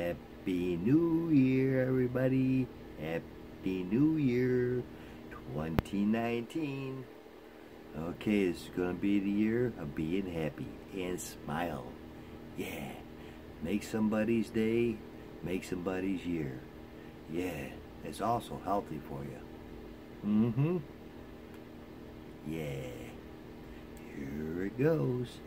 Happy New Year, everybody. Happy New Year 2019. Okay, this is going to be the year of being happy and smile. Yeah. Make somebody's day, make somebody's year. Yeah, it's also healthy for you. Mm-hmm. Yeah. Here it goes.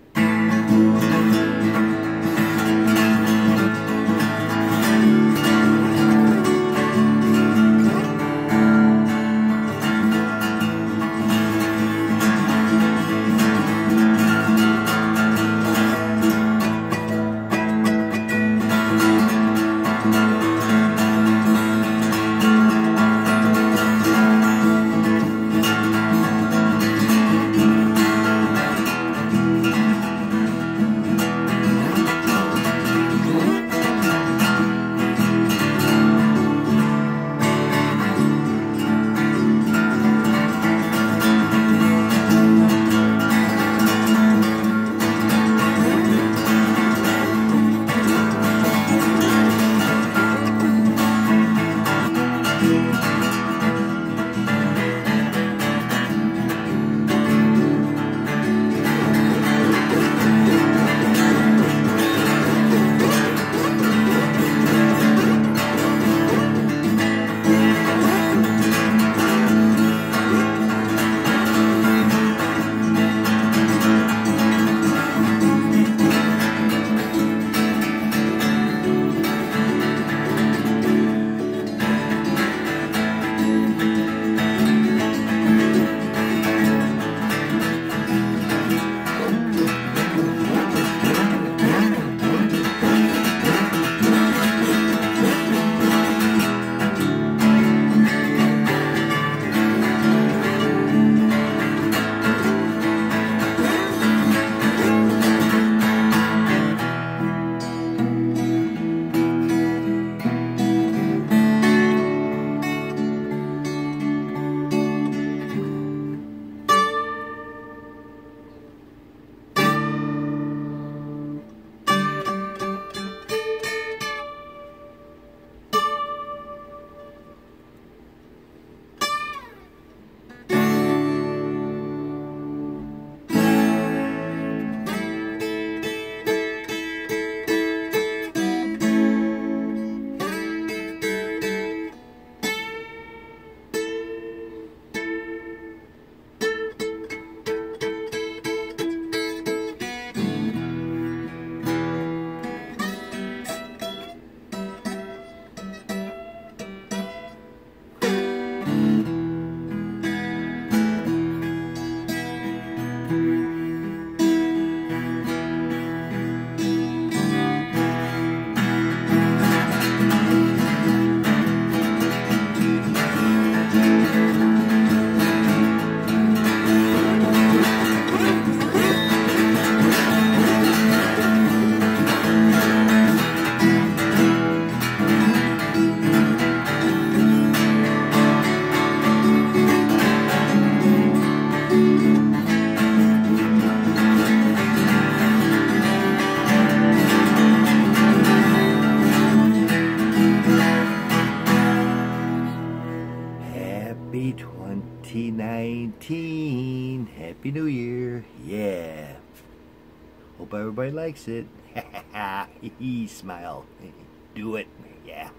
Happy 2019. Happy New Year. Yeah. Hope everybody likes it. Smile. Do it. Yeah.